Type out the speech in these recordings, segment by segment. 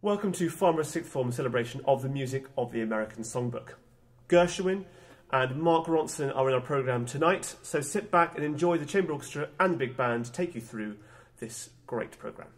Welcome to Farnborough Sixth Form celebration of the music of the American Songbook. Gershwin and Mark Ronson are in our programme tonight, so sit back and enjoy the Chamber Orchestra and the Big Band take you through this great programme.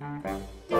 Música